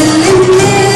living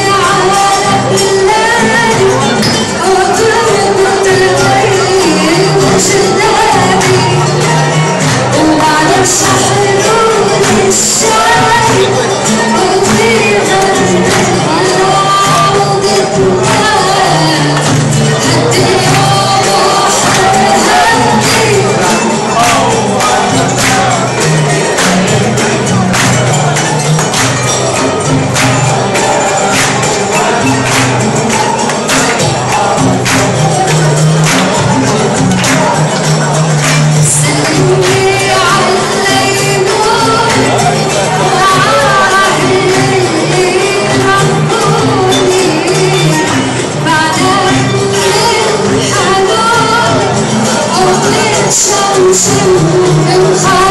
相信会更好。